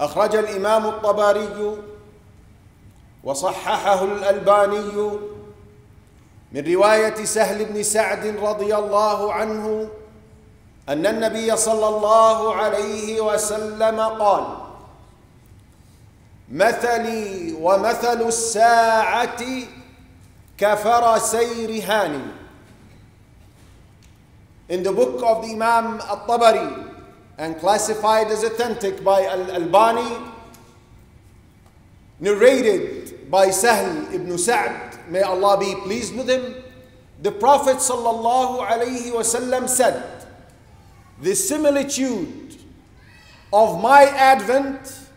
أخرج الإمام الطبري وصححه الألباني من رواية سهل بن سعد رضي الله عنه أن النبي صلى الله عليه وسلم قال مثلي ومثل الساعة كفرسي رهان In the book of the Imam al-Tabari and classified as authentic by Al-Albani, narrated by Sahl ibn Sa'd, may Allah be pleased with him, the Prophet wasallam said, the similitude of my advent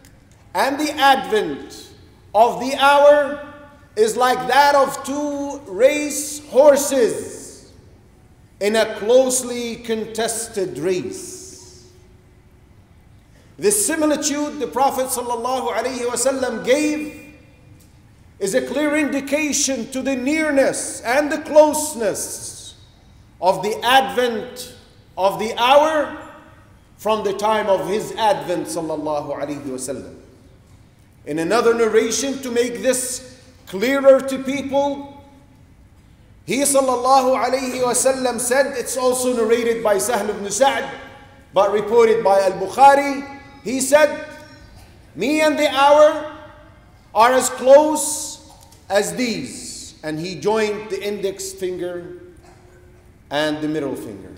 and the advent of the hour is like that of two race horses in a closely contested race. The similitude the Prophet ﷺ gave is a clear indication to the nearness and the closeness of the advent of the hour from the time of his advent ﷺ. In another narration, to make this clearer to people, he wasallam said, it's also narrated by Sahl ibn Sa'd, but reported by Al-Bukhari. He said, me and the hour are as close as these. And he joined the index finger and the middle finger.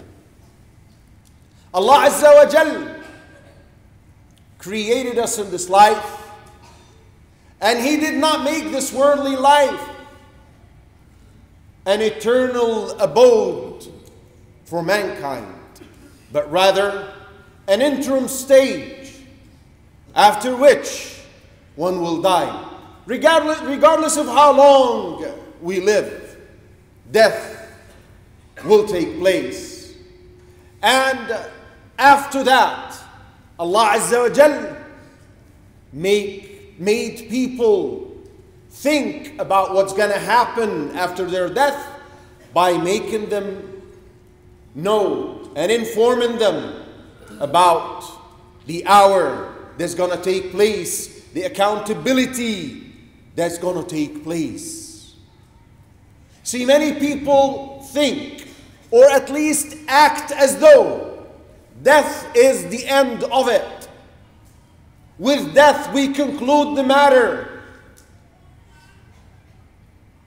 Allah Azza wa Jal created us in this life, and He did not make this worldly life an eternal abode for mankind, but rather an interim stage after which one will die. Regardless, regardless of how long we live, death will take place. And after that, Allah Azza wa Jal make, made people think about what's going to happen after their death by making them know and informing them about the hour that's going to take place, the accountability that's going to take place. See, many people think, or at least act as though death is the end of it. With death, we conclude the matter.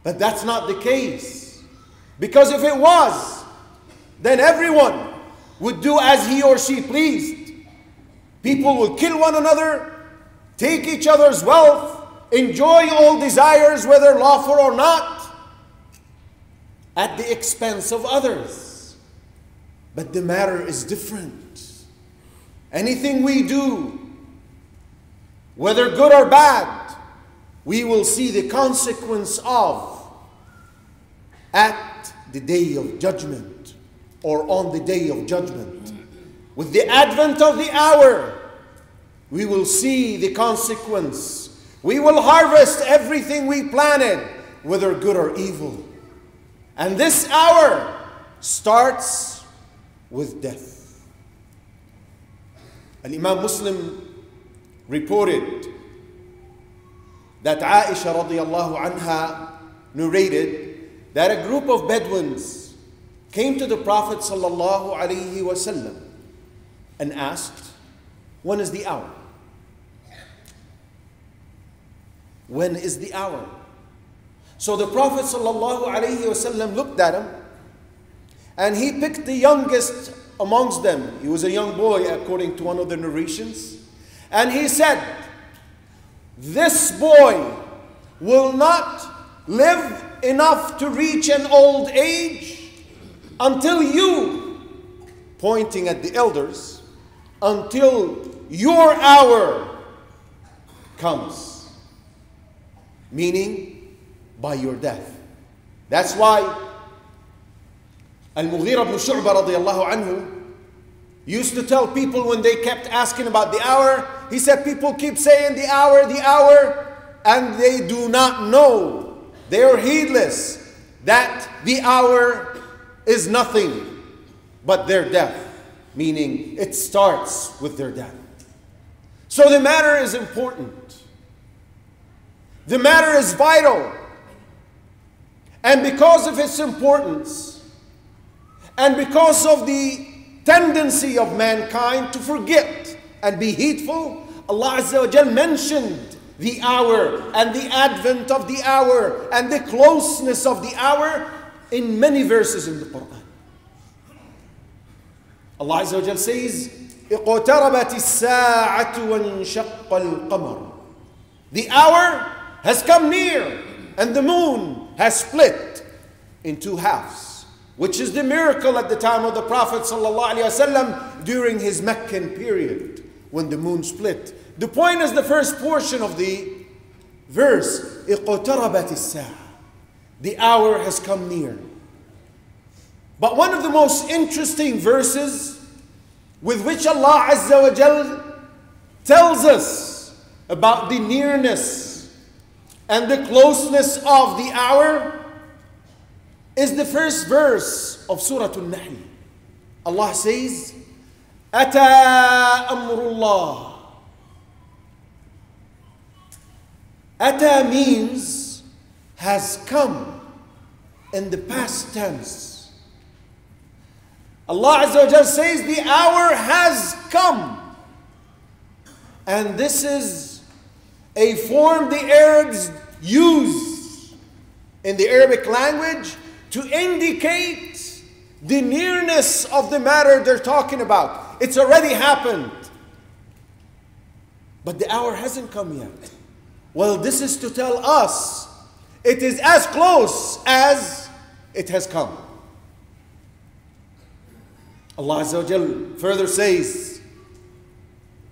But that's not the case. Because if it was, then everyone would do as he or she pleased. People will kill one another, take each other's wealth, enjoy all desires, whether lawful or not, at the expense of others. But the matter is different. Anything we do, whether good or bad, we will see the consequence of at the day of judgment or on the day of judgment. With the advent of the hour, we will see the consequence. We will harvest everything we planted, whether good or evil. And this hour starts with death. Al Imam Muslim reported that Aisha radiallahu anha narrated that a group of Bedouins came to the Prophet sallallahu alaihi wasallam and asked, "When is the hour? When is the hour?" So the Prophet wasallam looked at him, and he picked the youngest amongst them. He was a young boy, according to one of the narrations, and he said, "This boy will not live enough to reach an old age until you, pointing at the elders, until your hour comes. Meaning, by your death. That's why Al-Mughira ibn Shu'bah radiallahu anhu used to tell people when they kept asking about the hour, he said people keep saying the hour, the hour, and they do not know they are heedless that the hour is nothing but their death, meaning it starts with their death. So the matter is important. The matter is vital. And because of its importance, and because of the tendency of mankind to forget and be heedful, Allah Azza wa mentioned the hour and the advent of the hour and the closeness of the hour in many verses in the Quran. Allah Azza wa Jal says, اقتربت الساعة وانشق القمر. The hour has come near and the moon has split in two halves, which is the miracle at the time of the Prophet ﷺ during his Meccan period when the moon split. The point is the first portion of the verse اقتربت الساعة. The hour has come near. But one of the most interesting verses with which Allah Azza wa Jal tells us about the nearness and the closeness of the hour is the first verse of Surah Al-Nahl. Allah says, أتى أمر الله. أتى means has come in the past tense. Allah Azza says the hour has come. And this is a form the Arabs use in the Arabic language to indicate the nearness of the matter they're talking about. It's already happened. But the hour hasn't come yet. Well, this is to tell us it is as close as it has come. Allah Azza wa Jal further says,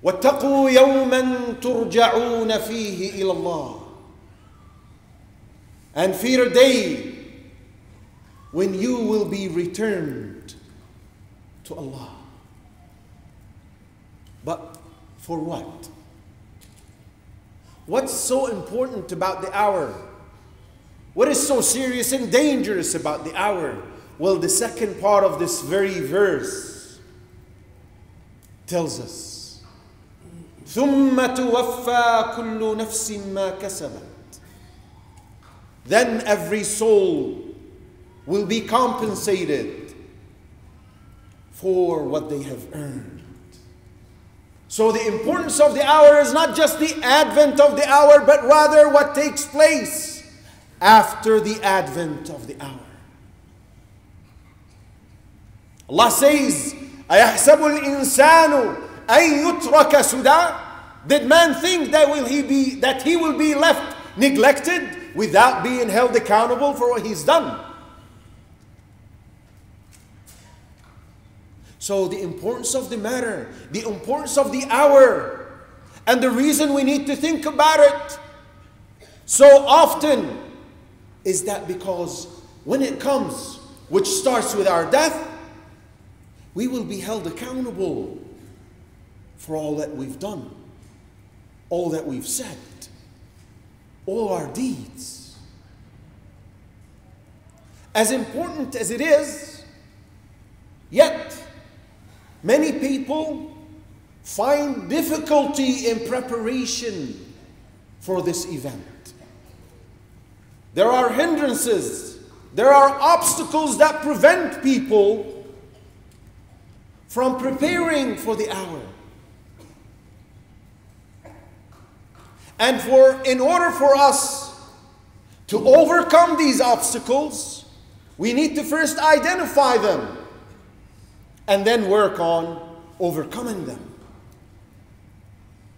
واتقوا يوما ترجعون فيه إلى الله and fear a day when you will be returned to Allah. But for what? What's so important about the hour? What is so serious and dangerous about the hour? Well, the second part of this very verse tells us ثم توفى كل نفس ما كسبت then every soul will be compensated for what they have earned. So, the importance of the hour is not just the advent of the hour, but rather what takes place after the advent of the hour. Allah says, أَيَحْسَبُ الْإِنسَانُ أَن يُتْرَكَ سُدًى Did man think that, will he be, that he will be left neglected without being held accountable for what he's done? So, the importance of the matter, the importance of the hour, and the reason we need to think about it so often is that because when it comes, which starts with our death, we will be held accountable for all that we've done, all that we've said, all our deeds. As important as it is, yet many people find difficulty in preparation for this event. There are hindrances, there are obstacles that prevent people from preparing for the hour. And for in order for us to overcome these obstacles, we need to first identify them and then work on overcoming them.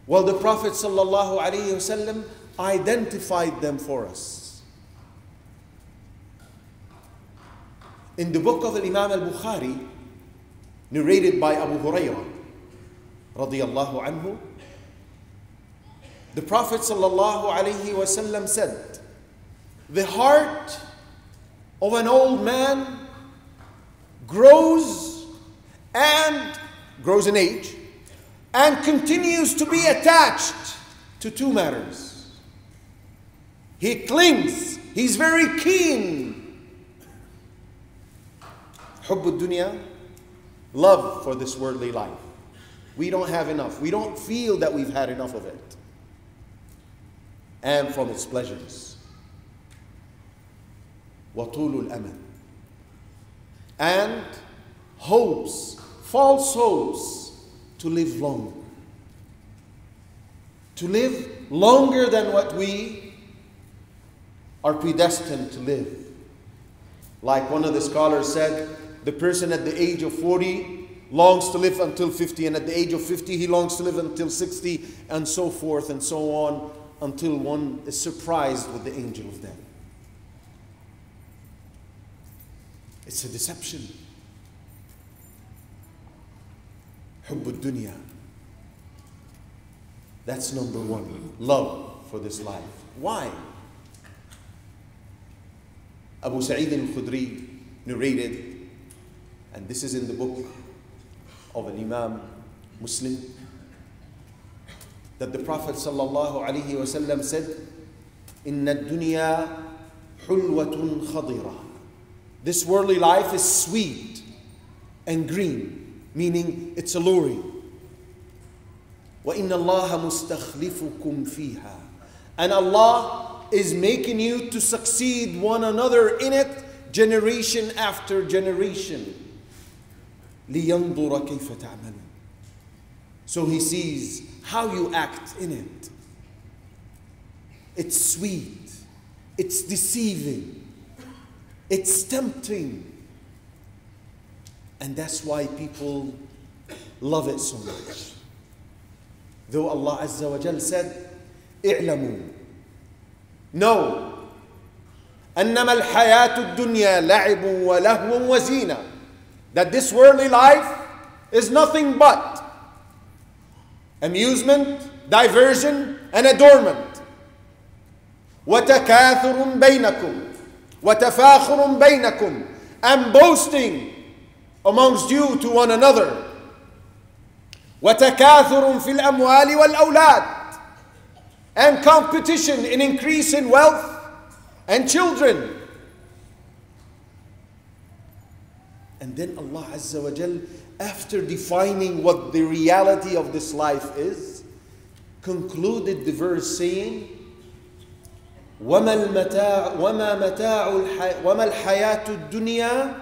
Well, the Prophet ﷺ identified them for us. In the book of Imam al Bukhari, narrated by Abu Hurairah, radiallahu anhu, the Prophet ﷺ said, The heart of an old man grows and grows in age and continues to be attached to two matters. He clings, he's very keen. حب الدنيا, love for this worldly life. We don't have enough. We don't feel that we've had enough of it. And from its pleasures. وطول الأمل. And hopes, false hopes, to live long. To live longer than what we are predestined to live. Like one of the scholars said, the person at the age of 40 longs to live until 50, and at the age of 50, he longs to live until 60, and so forth and so on, until one is surprised with the angel of death. It's a deception. Dunya. That's number one. Love for this life. Why? Abu Sa'id al-Khudri narrated and this is in the book of an Imam Muslim, that the Prophet sallallahu alaihi wasallam said, "Inna dunya hulwatun khadira." This worldly life is sweet and green, meaning it's alluring. وَإِنَّ اللَّهَ مُسْتَخْلِفُكُمْ فِيهَا And Allah is making you to succeed one another in it generation after generation. لِيَنْظُرَ كَيْفَ تَعْمَلُونَ So He sees how you act in it. It's sweet. It's deceiving. It's tempting. And that's why people love it so much. Though Allah Azza wa Jal said, اعلموا Know أنما الحياة الدنيا لعب ولهو وزينة That this worldly life is nothing but amusement, diversion, and adornment. وتكاثر بينكم وتفاخر بينكم and boasting amongst you to one another وتكاثر في الأموال والأولاد and competition in increasing wealth and children and then Allah Azza wa Jal after defining what the reality of this life is concluded the verse saying وما المتاع وما متاع الحي وما الحياة الدنيا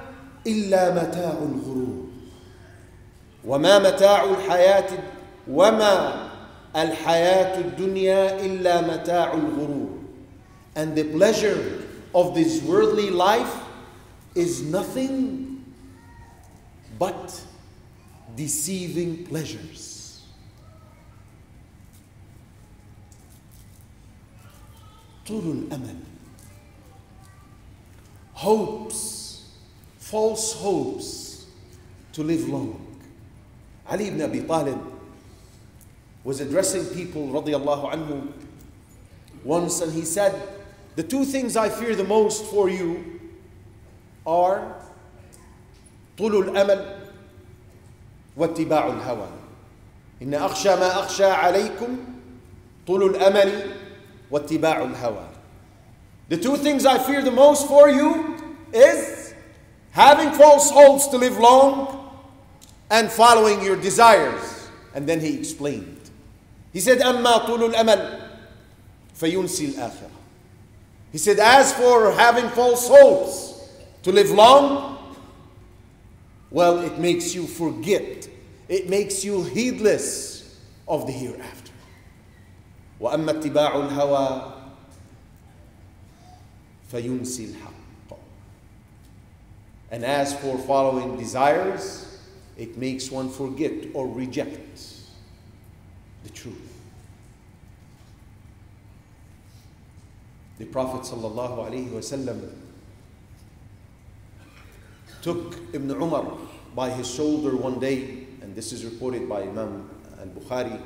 إلا متاع الغرور وما متاع الحياة وما الحياة الدنيا إلا متاع الغرور and the pleasure of this worldly life is nothing but deceiving pleasures طول الامل hopes false hopes to live long ali ibn abi talib was addressing people radiallahu anhu once and he said the two things i fear the most for you are طول الامل واتباع الهوى ان اخشى ما اخشى عليكم طول الامل واتباع الهوى. The two things I fear the most for you is having false hopes to live long and following your desires. And then he explained. He said, أما طول الأمل فينسي الآخرة. He said, as for having false hopes to live long, well, it makes you forget. It makes you heedless of the hereafter. واما اتباع الهوى فينسي الحق and as for following desires it makes one forget or reject the truth the prophet sallallahu alaihi wasallam took ibn umar by his shoulder one day and this is reported by imam al-bukhari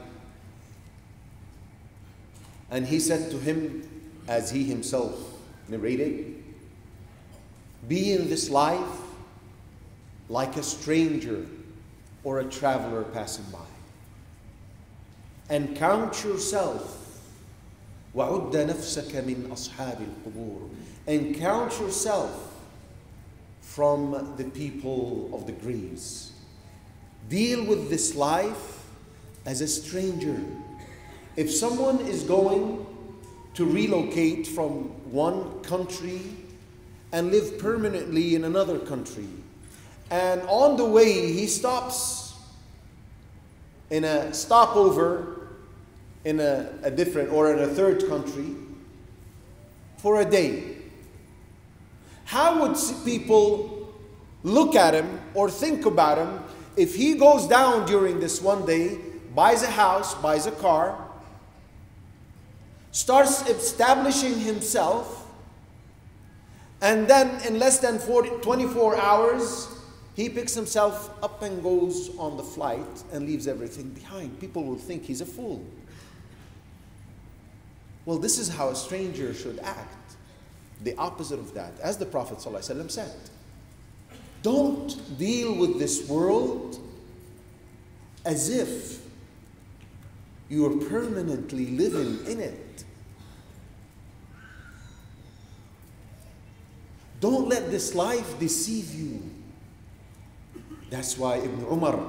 and he said to him, as he himself narrated, Be in this life like a stranger or a traveler passing by. And count yourself. وعد نفسك من أصحاب القبور. And count yourself from the people of the graves. Deal with this life as a stranger. If someone is going to relocate from one country and live permanently in another country, and on the way he stops in a stopover in a, a different or in a third country for a day. How would people look at him or think about him if he goes down during this one day, buys a house, buys a car, starts establishing himself, and then in less than 40, 24 hours, he picks himself up and goes on the flight and leaves everything behind. People will think he's a fool. Well, this is how a stranger should act The opposite of that, as the Prophet ﷺ said. Don't deal with this world as if you are permanently living in it. Don't let this life deceive you. That's why Ibn Umar,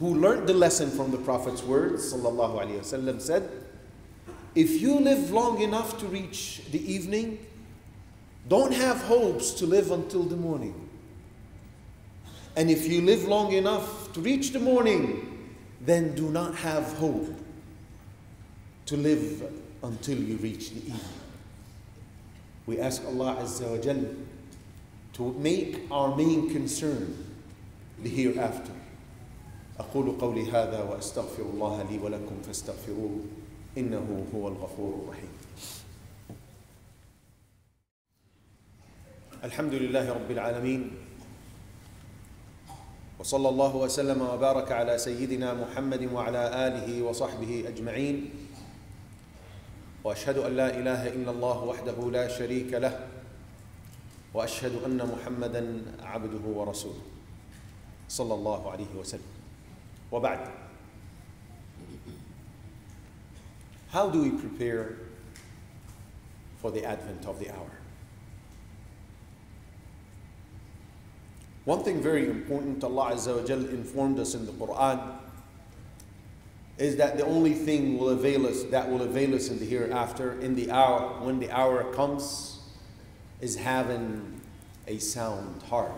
who learned the lesson from the Prophet's words, وسلم, said, If you live long enough to reach the evening, don't have hopes to live until the morning. And if you live long enough to reach the morning, then do not have hope to live until you reach the evening. We ask Allah Azza wa Jal to make our main concern the hereafter. أقول قولي هذا وأستغفر الله لي ولكم فاستغفروه إنه هو الغفور الرحيم الحمد لله رب العالمين. وصلى الله وسلم وبارك على سيدنا محمد وعلى آله وصحبه أجمعين. وأشهد أن لا إله إلا الله وحده لا شريك له. وأشهد أن محمدا عبده ورسوله. صلى الله عليه وسلم. وبعد. How do we prepare for the advent of the hour? One thing very important Allah Azza wa Jal informed us in the Quran is that the only thing will avail us that will avail us in the hereafter, in the hour, when the hour comes, is having a sound heart.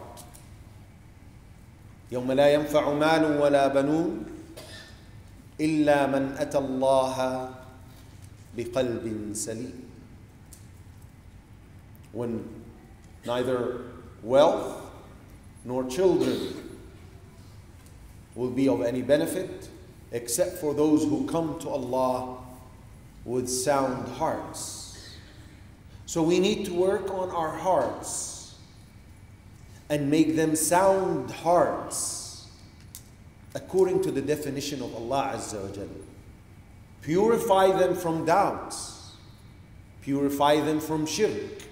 يوم لا ينفع مال ولا بنون إلا من أتى الله بقلب سليم. When neither wealth nor children will be of any benefit except for those who come to Allah with sound hearts. So we need to work on our hearts and make them sound hearts according to the definition of Allah Azza wa Jalla. Purify them from doubts, purify them from shirk,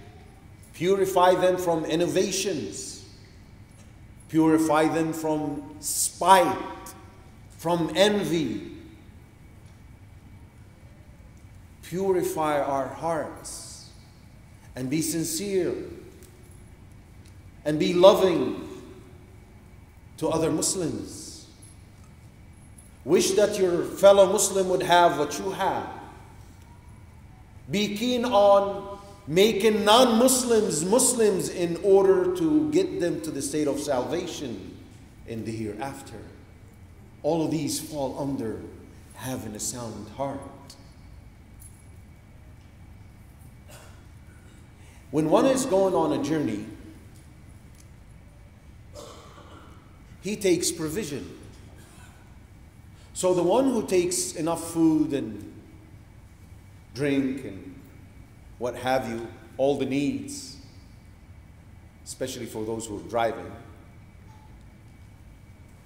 purify them from innovations Purify them from spite, from envy. Purify our hearts and be sincere and be loving to other Muslims. Wish that your fellow Muslim would have what you have. Be keen on making non Muslims Muslims in order to get them to the state of salvation in the hereafter. All of these fall under having a sound heart. When one is going on a journey, he takes provision. So the one who takes enough food and drink and what have you, all the needs, especially for those who are driving,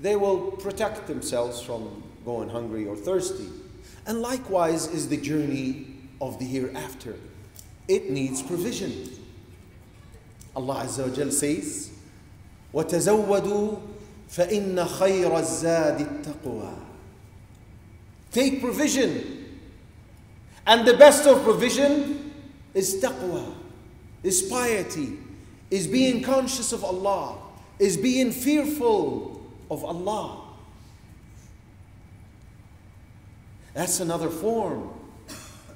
they will protect themselves from going hungry or thirsty. And likewise is the journey of the hereafter. It needs provision. Allah Azza wa Jal says, وَتَزَوَّدُوا فَإِنَّ خَيْرَ الزَّادِ التَّقْوَى Take provision. And the best of provision is taqwa, is piety, is being conscious of Allah, is being fearful of Allah. That's another form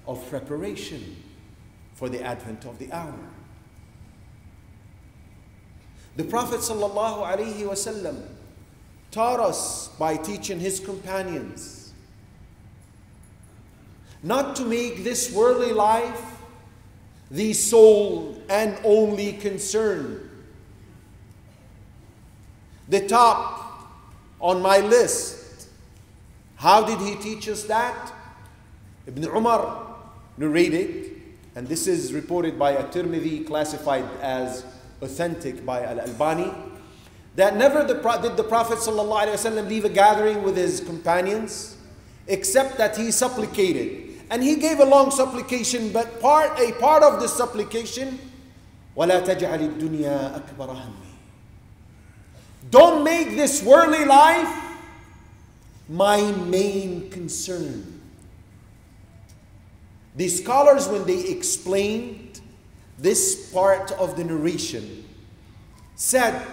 of preparation for the advent of the hour. The Prophet ﷺ taught us by teaching his companions not to make this worldly life the sole and only concern. The top on my list. How did he teach us that? Ibn Umar narrated, and this is reported by at-Tirmidhi, classified as authentic by Al-Albani, that never the, did the Prophet ﷺ leave a gathering with his companions, except that he supplicated. And he gave a long supplication, but part, a part of this supplication, وَلَا تَجْعَلِ الدُّنْيَا أَكْبَرَ هَمِّي Don't make this worldly life my main concern. The scholars, when they explained this part of the narration, said,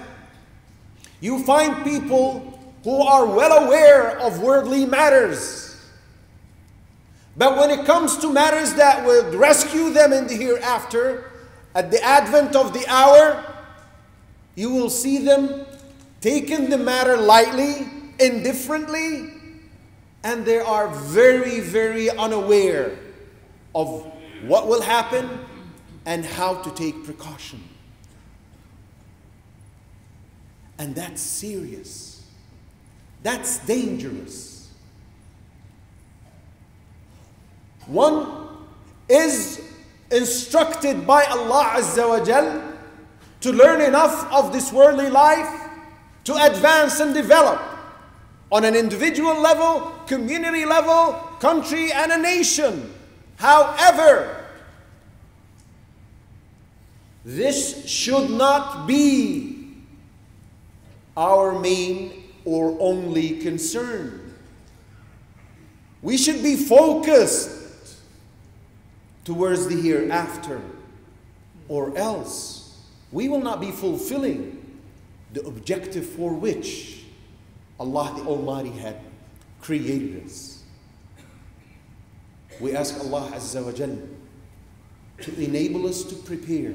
You find people who are well aware of worldly matters but when it comes to matters that will rescue them in the hereafter, at the advent of the hour, you will see them taking the matter lightly, indifferently, and they are very, very unaware of what will happen and how to take precaution. And that's serious. That's dangerous. One is instructed by Allah Azza wa Jal to learn enough of this worldly life to advance and develop on an individual level, community level, country, and a nation. However, this should not be our main or only concern. We should be focused towards the hereafter, or else we will not be fulfilling the objective for which Allah the Almighty had created us. We ask Allah Azza wa Jal to enable us to prepare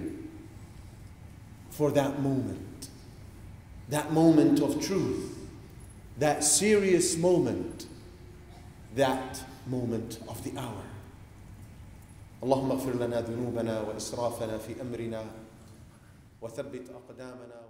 for that moment, that moment of truth, that serious moment, that moment of the hour. اللهم اغفر لنا ذنوبنا وإسرافنا في أمرنا وثبت أقدامنا